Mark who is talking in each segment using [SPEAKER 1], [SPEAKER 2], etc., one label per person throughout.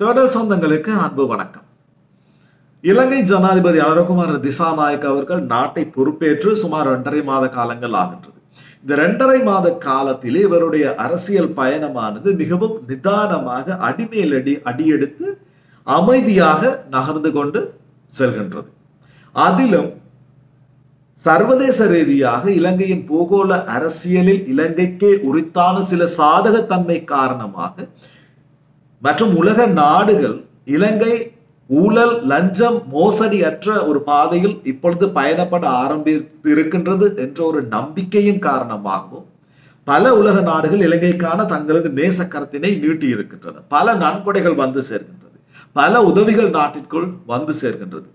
[SPEAKER 1] தேடல் சொந்தங்களுக்கு அன்பு வணக்கம். இலங்கை ஜனாதிபதி அனுரகுமார் திசாநாயக் அவர்கள் நாட்டை பொறுப்பேற்று சுமார் இரண்டரை மாத காலங்கள் ஆகின்றது. இந்த இரண்டரை மாத காலத்திலே இவருடைய அரசியல் பயணமானது மிகவும் நிதானமாக அடிமேல் அடி அடியெடுத்து அமைதியாக நகர்ந்து கொண்டு செல்கின்றது. அதிலும் சர்வதேச ரீதியாக இலங்கையின் பூகோள அரசியலில் இலங்கைக்கே உரித்தான சில சாதகத்தன்மை காரணமாக மற்றும் உலக நாடுகள் இலங்கை ஊழல் லஞ்சம் மோசடி அற்ற ஒரு பாதையில் இப்பொழுது பயணப்பட ஆரம்பித்து இருக்கின்றது என்ற ஒரு நம்பிக்கையின் காரணமாகவும் பல உலக நாடுகள் இலங்கைக்கான தங்களது நேசக்கரத்தினை நீட்டி இருக்கின்றன பல நன்கொடைகள் வந்து சேர்கின்றது. பல உதவிகள் நாட்டிற்குள் வந்து சேர்கின்றது.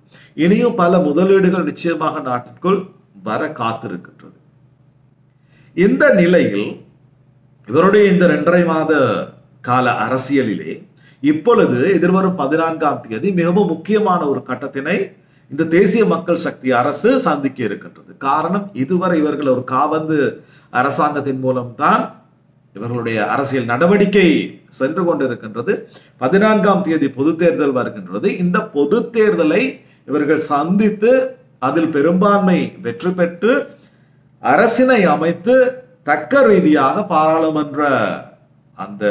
[SPEAKER 1] இனியும் பல முதலீடுகள் நிச்சயமாக நாட்டிற்குள் வர காத்திருக்கின்றது. இந்த நிலையில் இவருடைய இந்த இரண்டரை மாத கால அரசியலிலே இப்பொழுது எதிர்வரும் பதினான்காம் தேதி மிகவும் முக்கியமான ஒரு கட்டத்தினை இந்த தேசிய மக்கள் சக்தி அரசு சந்திக்க இருக்கின்றது. காரணம் இதுவரை இவர்கள் ஒரு காவந்து அரசாங்கத்தின் மூலம்தான் இவர்களுடைய அரசியல் நடவடிக்கை சென்று கொண்டிருக்கின்றது. பதினான்காம் தேதி பொது தேர்தல் வருகின்றது. இந்த பொது தேர்தலை இவர்கள் சந்தித்து அதில் பெரும்பான்மை வெற்றி பெற்று அரசினை அமைத்து தக்க ரீதியாக பாராளுமன்ற அந்த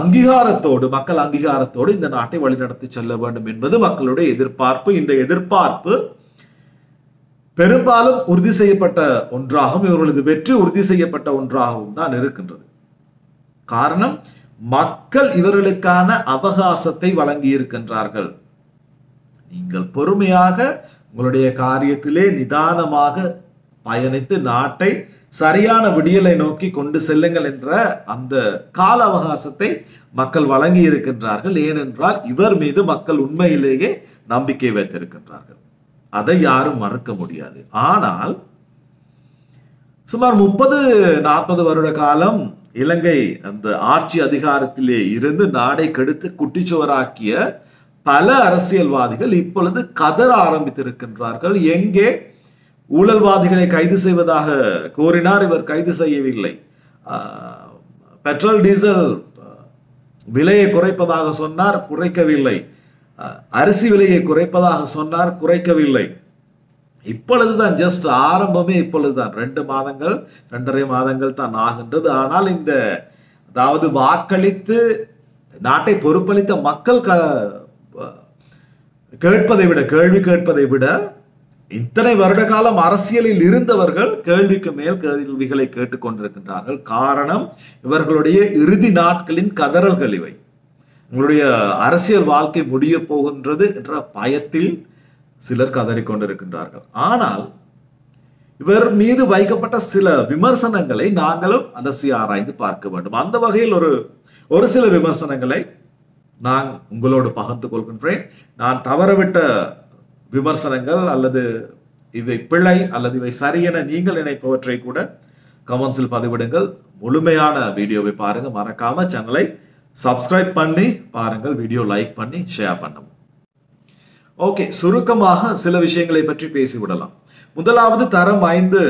[SPEAKER 1] அங்கீகாரத்தோடு மக்கள் அங்கீகாரத்தோடு இந்த நாட்டை வழிநடத்தி செல்ல வேண்டும் என்பது மக்களுடைய எதிர்பார்ப்பு. இந்த எதிர்பார்ப்பு பெரும்பாலும் உறுதி செய்யப்பட்ட ஒன்றாகவும் இவர்களது வெற்றி உறுதி செய்யப்பட்ட ஒன்றாகவும் தான் இருக்கின்றது. காரணம் மக்கள் இவர்களுக்கான அவகாசத்தை வழங்கி இருக்கின்றார்கள் நீங்கள் பொறுமையாக உங்களுடைய காரியத்திலே நிதானமாக பயணித்து நாட்டை சரியான விடியலை நோக்கி கொண்டு செல்லுங்கள் என்ற அந்த கால அவகாசத்தை மக்கள் வழங்கி இருக்கின்றார்கள். ஏனென்றால் இவர் மீது மக்கள் உண்மையிலேயே நம்பிக்கை வைத்திருக்கின்றார்கள். அதை யாரும் மறுக்க முடியாது. ஆனால் சுமார் முப்பது நாற்பது வருட காலம் இலங்கை அந்த ஆட்சி அதிகாரத்திலே இருந்து நாடை கெடுத்து குட்டிச்சுவராக்கிய பல அரசியல்வாதிகள் இப்பொழுது கதற ஆரம்பித்திருக்கின்றார்கள். எங்கே? ஊழல்வாதிகளை கைது செய்வதாக கோரினார் இவர் கைது செய்யவில்லை. பெட்ரோல் டீசல் விலையை குறைப்பதாக சொன்னார் குறைக்கவில்லை. அரிசி விலையை குறைப்பதாக சொன்னார் குறைக்கவில்லை. இப்பொழுதுதான் ஜஸ்ட் ஆரம்பமே இப்பொழுதுதான். ரெண்டு மாதங்கள் ரெண்டரை மாதங்கள் தான் ஆகின்றது. ஆனால் இந்த அதாவது வாக்களித்து நாட்டை பொறுப்பளித்த மக்கள் க கேட்பதை விட கேள்வி கேட்பதை விட இத்தனை வருட காலம் அரசியலில் இருந்தவர்கள் கேள்விக்கு மேல் கேள்விகளை கேட்டுக்கொண்டிருக்கின்றார்கள். காரணம் இவர்களுடைய இறுதி நாட்களின் கதறல்கள் இவை. உங்களுடைய அரசியல் வாழ்க்கை முடிய போகின்றது என்ற பயத்தில் சிலர் கதறிக்கொண்டிருக்கின்றார்கள். ஆனால் இவர் மீது வைக்கப்பட்ட சில விமர்சனங்களை நாங்களும் அலசி ஆராய்ந்து பார்க்க வேண்டும். அந்த வகையில் ஒரு ஒரு சில விமர்சனங்களை நான் உங்களோடு பகிர்ந்து கொள்கின்றேன். நான் தவறவிட்ட விமர்சனங்கள் அல்லது இவை பிழை அல்லது இவை சரியென நீங்கள் நினைப்பவற்றை கூட கமெண்ட்ஸில் பதிவிடுங்கள். முழுமையான வீடியோவை பாருங்க. மறக்காம சேனலை சப்ஸ்கிரைப் பண்ணி பாருங்கள். வீடியோ லைக் பண்ணி ஷேர் பண்ணும். ஓகே சுருக்கமாக சில விஷயங்களை பற்றி பேசிவிடலாம். முதலாவது தரம் ஐந்து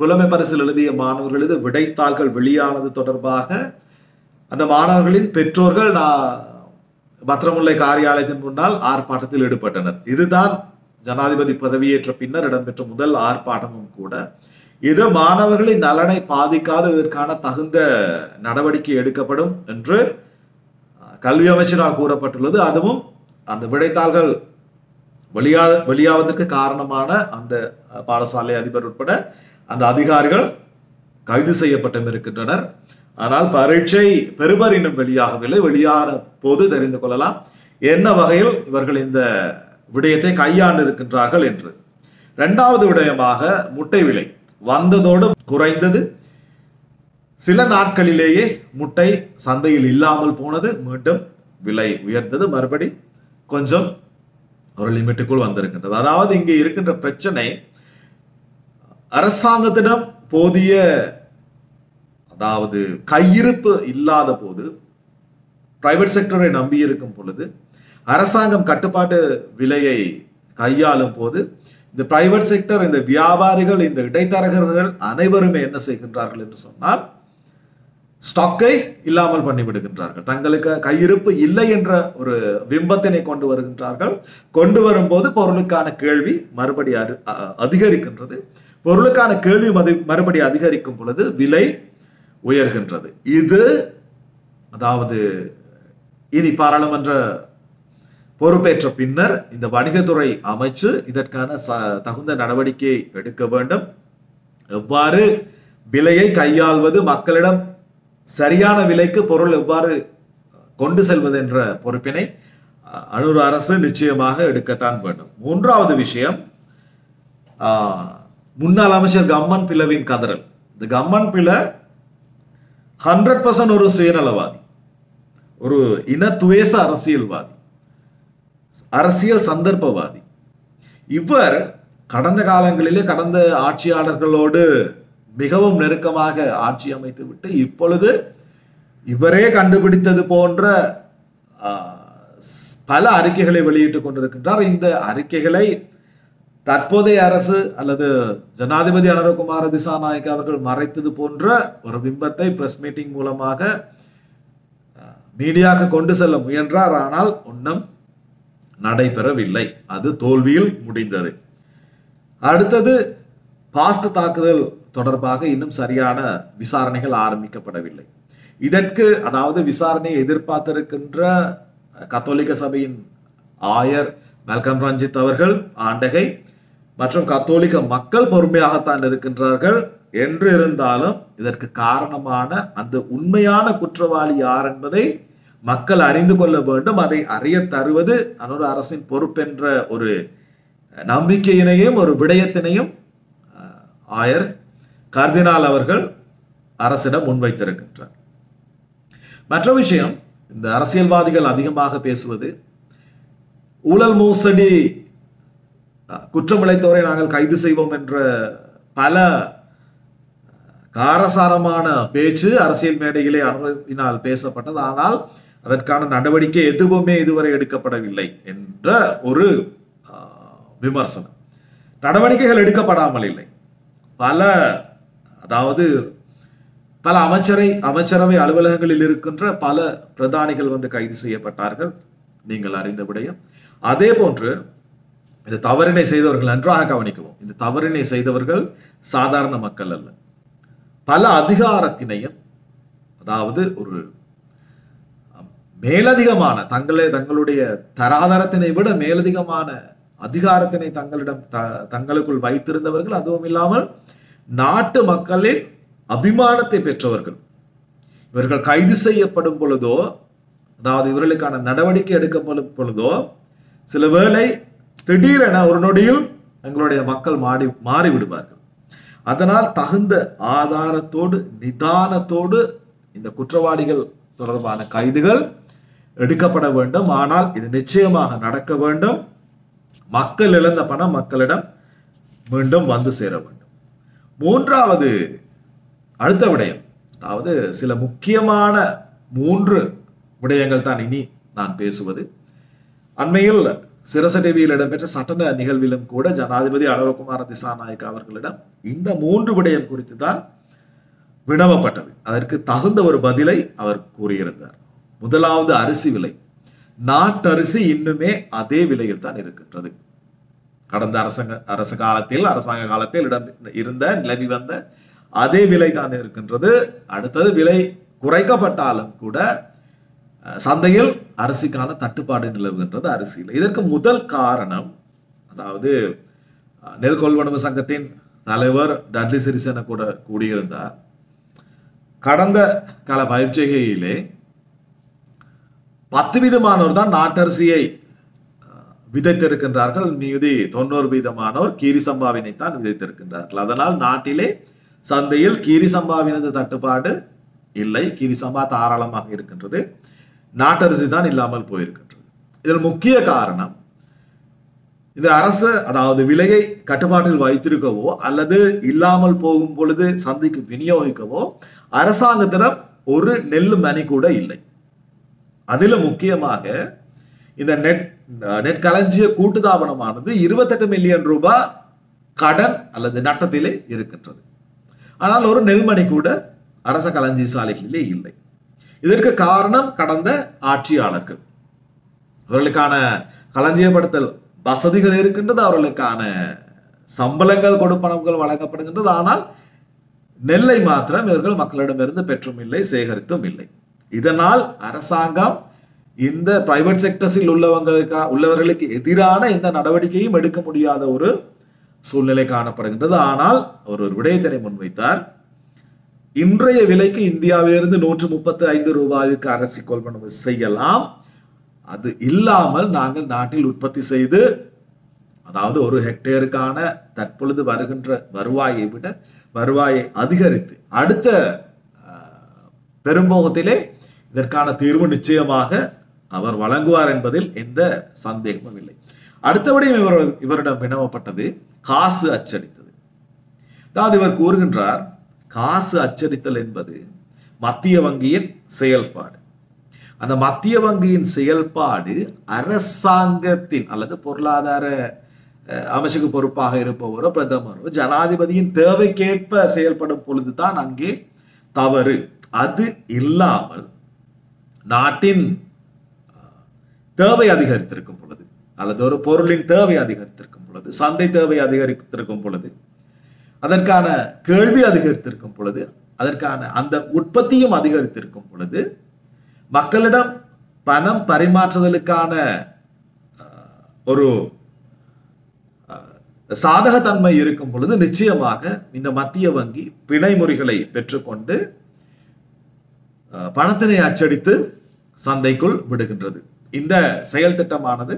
[SPEAKER 1] புலமை பரிசில் எழுதிய மாணவர்களது விடைத்தாள்கள் வெளியானது தொடர்பாக அந்த மாணவர்களின் பெற்றோர்கள் நான் பத்திரமுல்லை காரியாலயத்தின் முன்னால் ஆர்ப்பாட்டத்தில் ஈடுபட்டனர். இதுதான் ஜனாதிபதி பதவியேற்ற பின்னர் இடம்பெற்ற முதல் ஆர்ப்பாட்டமும் கூட இது மாணவர்களின் நலனை பாதிக்காத இதற்கான தகுந்த நடவடிக்கை எடுக்கப்படும் என்று கல்வி அமைச்சரால் கூறப்பட்டுள்ளது. அதுவும் அந்த விடைத்தாள்கள் வெளியா வெளியாவதற்கு காரணமான அந்த பாடசாலை அதிபர் உட்பட அந்த அதிகாரிகள் கைது செய்யப்பட்டும் இருக்கின்றனர். ஆனால் பரீட்சை பெறுவர் இன்னும் வெளியாகவில்லை. வெளியான போது தெரிந்து கொள்ளலாம். என்ன வகையில் இவர்கள் இந்த விடயத்தை கையாண்டு இருக்கின்றார்கள் என்று. இரண்டாவது விடயமாக முட்டை விலை. வந்ததோடு குறைந்தது. சில நாட்களிலேயே முட்டை சந்தையில் இல்லாமல் போனது. மீண்டும் விலை உயர்ந்தது. மறுபடி கொஞ்சம் ஒரு லிமிட்டுக்குள் வந்திருக்கின்றது. அதாவது இங்கே இருக்கின்ற பிரச்சனை அரசாங்கத்திடம் போதிய அதாவது கையிருப்பு இல்லாத போது பிரைவேட் செக்டரை நம்பி இருக்கும் பொழுது அரசாங்கம் கட்டுப்பாட்டு விலையை கையாளும் போது இந்த பிரைவேட் செக்டர் இந்த வியாபாரிகள் இந்த இடைத்தரகர்கள் அனைவருமே என்ன செய்கின்றார்கள் என்று சொன்னால் ஸ்டாக்கை இல்லாமல் பண்ணிவிடுகின்றார்கள். தங்களுக்கு கையிருப்பு இல்லை என்ற ஒரு பிம்பத்தினை கொண்டு வருகின்றார்கள். கொண்டு வரும்போது பொருளுக்கான கேள்வி மறுபடி அதிகரிக்கின்றது. பொருளுக்கான கேள்வி மதி- மறுபடி அதிகரிக்கும் பொழுது விலை உயர்கின்றது. இது அதாவது இனி பாராளுமன்ற பொறுப்பேற்ற பின்னர் இந்த வணிகத்துறை அமைச்சு இதற்கான ச- தகுந்த நடவடிக்கை எடுக்க வேண்டும். எவ்வாறு விலையை கையாள்வது மக்களிடம் சரியான விலைக்கு பொருள் எவ்வாறு கொண்டு செல்வது என்ற பொறுப்பினை அஹ், அனுர் அரசு நிச்சயமாக எடுக்கத்தான் வேண்டும். மூன்றாவது விஷயம் முன்னாள் அமைச்சர் கம்மன் பிளவின் கதறல். இந்த கம்மன் பிள ஹண்ட்ரட் பர்சன்ட் ஒரு சுயநலவாதி. ஒரு இன துவேச அரசியல்வாதி. அரசியல் சந்தர்ப்பவாதி. இவர் கடந்த காலங்களிலே கடந்த ஆட்சியாளர்களோடு மிகவும் நெருக்கமாக ஆட்சி அமைத்து விட்டு இப்பொழுது இவரே கண்டுபிடித்தது போன்ற ஸ்- பல அறிக்கைகளை வெளியிட்டுக் கொண்டிருக்கின்றார். இந்த அறிக்கைகளை தற்போதைய அரசு அல்லது ஜனாதிபதி அனுரகுமார திசாநாயக் அவர்கள் மறைத்தது போன்ற ஒரு பிம்பத்தை பிரஸ் மீட்டிங் மூலமாக மீடியாக்கு கொண்டு செல்ல முயன்றார். ஆனால் ஒன்றும் நடைபெறவில்லை. அது தோல்வியில் முடிந்தது. அடுத்தது பாஸ்ட் தாக்குதல் தொடர்பாக இன்னும் சரியான விசாரணைகள் ஆரம்பிக்கப்படவில்லை. இதற்கு அதாவது விசாரணையை எதிர்பார்த்திருக்கின்ற கத்தோலிக்க சபையின் ஆயர் மெல்கம் ரஞ்சித் அவர்கள் ஆண்டகை மற்றும் கத்தோலிக்க மக்கள் பொறுமையாகத்தான் இருக்கின்றார்கள். என்று இருந்தாலும் இதற்கு காரணமான அந்த உண்மையான குற்றவாளி யார் என்பதை மக்கள் அறிந்து கொள்ள வேண்டும் அதை அறிய தருவது அன்னொரு அரசின் பொறுப்பென்ற ஒரு நம்பிக்கையினையும் ஒரு விடயத்தினையும் ஆயர் கர்தினால் அவர்கள் அரசிடம் முன்வைத்திருக்கின்றார். மற்ற விஷயம் இந்த அரசியல்வாதிகள் அதிகமாக பேசுவது ஊழல் மோசடி அஹ், குற்றமிழைத்தவரை நாங்கள் கைது செய்வோம் என்ற பல காரசாரமான பேச்சு அரசியல் மேடையிலே அனுபவினால் பேசப்பட்டது. ஆனால் அதற்கான நடவடிக்கை எதுவுமே இதுவரை எடுக்கப்படவில்லை என்ற ஒரு விமர்சனம். நடவடிக்கைகள் எடுக்கப்படாமல் இல்லை. பல அதாவது பல அமைச்சரை அமைச்சரவை அலுவலகங்களில் இருக்கின்ற பல பிரதானிகள் வந்து கைது செய்யப்பட்டார்கள் நீங்கள் அறிந்த விடயம். அதே போன்று இந்த தவறினை செய்தவர்கள் நன்றாக கவனிக்கவும். இந்த தவறினை செய்தவர்கள் சாதாரண மக்கள் அல்ல. பல அதிகாரத்தினையும் அதாவது ஒரு மேலதிகமான தங்களை தங்களுடைய தராதரத்தினை விட மேலதிகமான அதிகாரத்தினை தங்களிடம் த- தங்களுக்குள் வைத்திருந்தவர்கள் அதுவும் இல்லாமல் நாட்டு மக்களின் அபிமானத்தை பெற்றவர்கள். இவர்கள் கைது செய்யப்படும் பொழுதோ அதாவது இவர்களுக்கான நடவடிக்கை எடுக்கப்படும் பொழுதோ சில வேளை திடீரென ஒரு நொடியில் எங்களுடைய மக்கள் மாறி மாறிவிடுவார்கள். அதனால் தகுந்த ஆதாரத்தோடு நிதானத்தோடு இந்த குற்றவாளிகள் தொடர்பான கைதுகள் எடுக்கப்பட வேண்டும். ஆனால் இது நிச்சயமாக நடக்க வேண்டும். மக்கள் இழந்த பணம் மக்களிடம் மீண்டும் வந்து சேர வேண்டும். மூன்றாவது அடுத்த விடயம். அதாவது சில முக்கியமான மூன்று விடயங்கள் தான் இனி நான் பேசுவது. அண்மையில் சிரச டிவியில் இடம்பெற்ற சட்டன நிகழ்விலும் கூட ஜனாதிபதி அனுரகுமார திசாநாயக்க அவர்களிடம் இந்த மூன்று விடயம் குறித்து தான் வினவப்பட்டது. அதற்கு தகுந்த ஒரு பதிலை அவர் கூறியிருந்தார். முதலாவது அரிசி விலை. நாட்டரிசி இன்னுமே அதே விலையில் தான் இருக்கின்றது. கடந்த அரசாங்க அரசு காலத்தில் அரசாங்க காலத்தில் இடம் இருந்த நிலவி வந்த அதே விலை தான் இருக்கின்றது. அடுத்தது விலை குறைக்கப்பட்டாலும் கூட சந்தையில் அரிசிக்கான தட்டுப்பாடு நிலவுகின்றது அரிசியில். இதற்கு முதல் காரணம் அதாவது அஹ், நெல் கொள்வனவு சங்கத்தின் தலைவர் டட்லி சிறிசேன கூட கூடியிருந்தார். கடந்த கால பயிற்சிகையிலே பத்து வீதமானோர் தான் நாட்டரிசியை விதைத்திருக்கின்றார்கள். மீதி தொண்ணூறு வீதமானோர் கீரி சம்பாவினை தான் விதைத்திருக்கின்றார்கள். அதனால் நாட்டிலே சந்தையில் கீரி சம்பாவினது தட்டுப்பாடு இல்லை. கீரி சம்பா தாராளமாக இருக்கின்றது. நாட்டரிசி தான் இல்லாமல் போயிருக்கின்றது. இதில் முக்கிய காரணம் இது அரசு அதாவது விலையை கட்டுப்பாட்டில் வைத்திருக்கவோ அல்லது இல்லாமல் போகும் பொழுது சந்தைக்கு விநியோகிக்கவோ அரசாங்கத்திடம் ஒரு நெல் மணி கூட இல்லை. அதில் முக்கியமாக இந்த நெட் நெட் களஞ்சிய கூட்டுதாபனமானது இருபத்தெட்டு மில்லியன் ரூபாய் கடன் அல்லது நட்டத்திலே இருக்கின்றது. ஆனால் ஒரு நெல்மணி கூட அரச களஞ்சியசாலைகளிலே இல்லை. இதற்கு காரணம் கடந்த ஆட்சியாளர்கள். அவர்களுக்கான களஞ்சியப்படுத்தல் வசதிகள் இருக்கின்றது அவர்களுக்கான சம்பளங்கள் கொடுப்பனவுகள் வழங்கப்படுகின்றது. ஆனால் நெல்லை மாத்திரம் இவர்கள் மக்களிடமிருந்து பெற்றும் இல்லை சேகரித்தும் இல்லை. இதனால் அரசாங்கம் இந்த பிரைவேட் செக்டர்ஸில் உள்ளவங்களுக்கு உள்ளவர்களுக்கு எதிரான எந்த நடவடிக்கையும் எடுக்க முடியாத ஒரு சூழ்நிலை காணப்படுகின்றது. ஆனால் அவர் ஒரு விடயத்தினை முன்வைத்தார். இன்றைய விலைக்கு இந்தியாவிலிருந்து நூற்று முப்பத்தி ஐந்து ரூபாய்க்கு அரசு கொள்வனவு செய்யலாம். அது இல்லாமல் நாங்கள் நாட்டில் உற்பத்தி செய்து அதாவது ஒரு ஹெக்டேருக்கான தற்பொழுது வருகின்ற வருவாயை விட வருவாயை அதிகரித்து அடுத்த பெரும்போகத்திலே இதற்கான தீர்வு நிச்சயமாக அவர் வழங்குவார் என்பதில் எந்த சந்தேகமும் இல்லை. அடுத்தபடியும் இவர் இவரிடம் வினவப்பட்டது காசு அச்சடித்தது. அதாவது இவர் கூறுகின்றார் காசு அச்சடித்தல் என்பது மத்திய வங்கியின் செயல்பாடு. அந்த மத்திய வங்கியின் செயல்பாடு அரசாங்கத்தின் அல்லது பொருளாதார அமைச்சுக்கு பொறுப்பாக இருப்பவரோ பிரதமரோ ஜனாதிபதியின் தேவைக்கேற்ப செயல்படும் பொழுதுதான் அங்கே தவறு. அது இல்லாமல் நாட்டின் தேவை அதிகரித்திருக்கும் பொழுது அல்லது ஒரு பொருளின் தேவை அதிகரித்திருக்கும் பொழுது சந்தை தேவை அதிகரித்திருக்கும் பொழுது அதற்கான கேள்வி அதிகரித்திருக்கும் பொழுது அதற்கான அந்த உற்பத்தியும் அதிகரித்திருக்கும் பொழுது மக்களிடம் பணம் பரிமாற்றுதலுக்கான ஒரு சாதகத்தன்மை இருக்கும் பொழுது நிச்சயமாக இந்த மத்திய வங்கி பிணைமுறைகளை பெற்றுக்கொண்டு பணத்தினை அச்சடித்து சந்தைக்குள் விடுகின்றது. இந்த செயல் திட்டமானது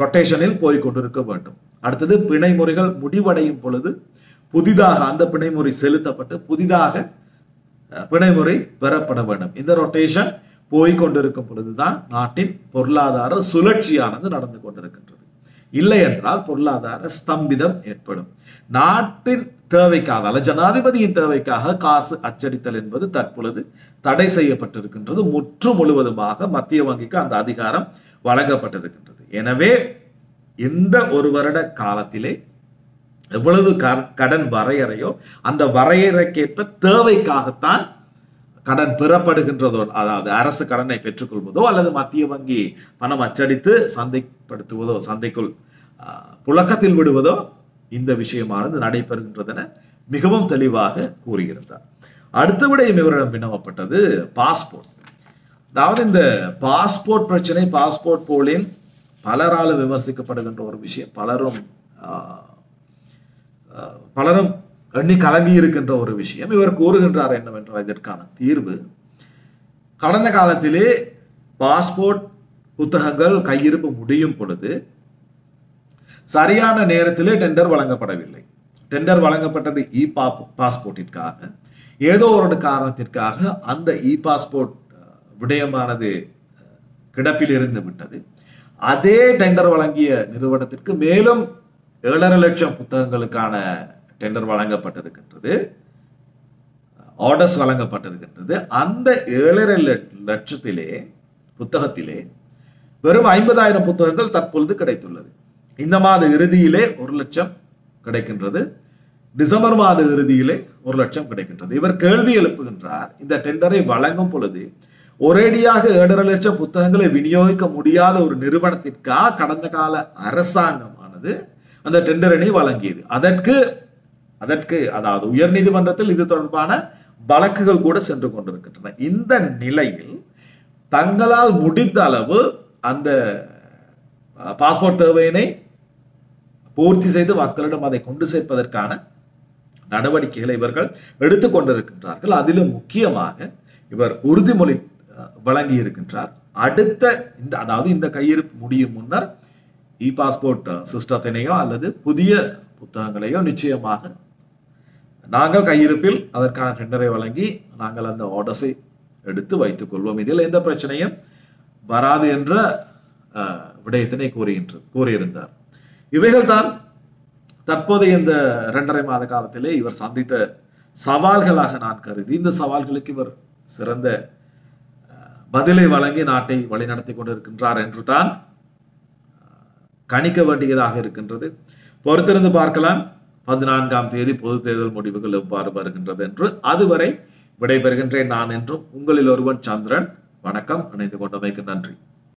[SPEAKER 1] ரொட்டேஷனில் போய் கொண்டிருக்க வேண்டும். அடுத்தது பிணைமுறைகள் முடிவடையும் பொழுது புதிதாக அந்த பிணைமுறை செலுத்தப்பட்டு புதிதாக பிணைமுறை பெறப்பட வேண்டும். இந்த ரொட்டேஷன் போய் கொண்டிருக்கும் பொழுதுதான் நாட்டின் பொருளாதார சுழற்சியானது நடந்து கொண்டிருக்கின்றது. இல்லை என்றால் பொருளாதார ஸ்தம்பிதம் ஏற்படும். நாட்டின் தேவைக்காக அல்ல ஜனாதிபதியின் தேவைக்காக காசு அச்சடித்தல் என்பது தற்பொழுது தடை செய்யப்பட்டிருக்கின்றது. முற்று முழுவதுமாக மத்திய வங்கிக்கு அந்த அதிகாரம் வழங்கப்பட்டிருக்கின்றது. எனவே இந்த ஒரு வருட காலத்திலே எவ்வளவு க- கடன் வரையறையோ அந்த வரையறைக்கேற்ப தேவைக்காகத்தான் கடன் பெறப்படுகின்றதோ அதாவது அரசு கடனை பெற்றுக்கொள்வதோ அல்லது மத்திய வங்கி பணம் அச்சடித்து சந்தைப்படுத்துவதோ சந்தைக்குள் புழக்கத்தில் விடுவதோ இந்த விஷயமானது நடைபெறுகின்றதென மிகவும் தெளிவாக கூறுகிறார் அடுத்த விடயம் இவரிடம் வினவப்பட்டது பாஸ்போர்ட். அதாவது இந்த பாஸ்போர்ட் பிரச்சனை பாஸ்போர்ட் போலின் பலரால் விமர்சிக்கப்படுகின்ற ஒரு விஷயம். பலரும் பலரும் எண்ணி கலங்கி இருக்கின்ற ஒரு விஷயம். இவர் கூறுகின்றார் என்னவென்றால் இதற்கான தீர்வு கடந்த காலத்திலே பாஸ்போர்ட் புத்தகங்கள் கையிருப்பு முடியும் பொழுது சரியான நேரத்திலே டெண்டர் வழங்கப்படவில்லை. டெண்டர் வழங்கப்பட்டது இ பாஸ்போர்ட்டிற்காக. ஏதோ ஒரு காரணத்திற்காக அந்த இ பாஸ்போர்ட் விடயமானது கிடப்பில் இருந்து விட்டது. அதே டெண்டர் வழங்கிய நிறுவனத்திற்கு மேலும் ஏழரை லட்சம் புத்தகங்களுக்கான டெண்டர் வழங்கப்பட்டிருக்கின்றது. ஆர்டர்ஸ் வழங்கப்பட்டிருக்கின்றது. அந்த ஏழரை லட்சத்திலே புத்தகத்திலே வெறும் ஐம்பதாயிரம் புத்தகங்கள் தற்பொழுது கிடைத்துள்ளது. இந்த மாத இறுதியிலே ஒரு லட்சம் கிடைக்கின்றது. டிசம்பர் மாத இறுதியிலே ஒரு லட்சம் கிடைக்கின்றது. இவர் கேள்வி எழுப்புகின்றார் இந்த டெண்டரை வழங்கும் பொழுது ஒரேடியாக ஏழரை லட்சம் புத்தகங்களை விநியோகிக்க முடியாத ஒரு நிறுவனத்திற்காக கடந்த கால அரசாங்கமானது அந்த டெண்டரினை வழங்கியது. அதற்கு அதற்கு அதாவது உயர்நீதிமன்றத்தில் இது தொடர்பான வழக்குகள் கூட சென்று கொண்டிருக்கின்றன. இந்த நிலையில் தங்களால் முடிந்த அளவு அந்த பாஸ்போர்ட் தேவையினை பூர்த்தி செய்து மக்களிடம் அதை கொண்டு சேர்ப்பதற்கான நடவடிக்கைகளை இவர்கள் எடுத்துக்கொண்டிருக்கின்றார்கள் அதிலும் முக்கியமாக இவர் உறுதிமொழி வழங்கி இருக்கின்றார். அடுத்த இந்த அதாவது இந்த கையிருப்பு முடியும் முன்னர் இ பாஸ்போர்ட் சிஸ்டத்தினையோ அல்லது புதிய புத்தகங்களையோ நிச்சயமாக நாங்கள் கையிருப்பில் அதற்கான டெண்டரை வழங்கி நாங்கள் அந்த ஆர்டர்ஸை எடுத்து வைத்துக் கொள்வோம். இதில் எந்த பிரச்சனையும் வராது என்ற அஹ், விடயத்தினை கூறுகின்ற கூறியிருந்தார். இவைகள் தான் தற்போதைய இந்த இரண்டரை மாத காலத்திலே இவர் சந்தித்த சவால்களாக நான் கருதி இந்த சவால்களுக்கு இவர் சிறந்த பதிலை வழங்கி நாட்டை வழிநடத்தி கொண்டிருக்கின்றார் என்று தான் கணிக்க வேண்டியதாக இருக்கின்றது. பொறுத்திருந்து பார்க்கலாம். பதினான்காம் தேதி பொது தேர்தல் முடிவுகள் எவ்வாறு வருகின்றது என்று அதுவரை விடைபெறுகின்றேன் நான் என்றும் உங்களில் ஒருவன் சந்திரன். வணக்கம். இணைந்து கொண்டமைக்கு நன்றி.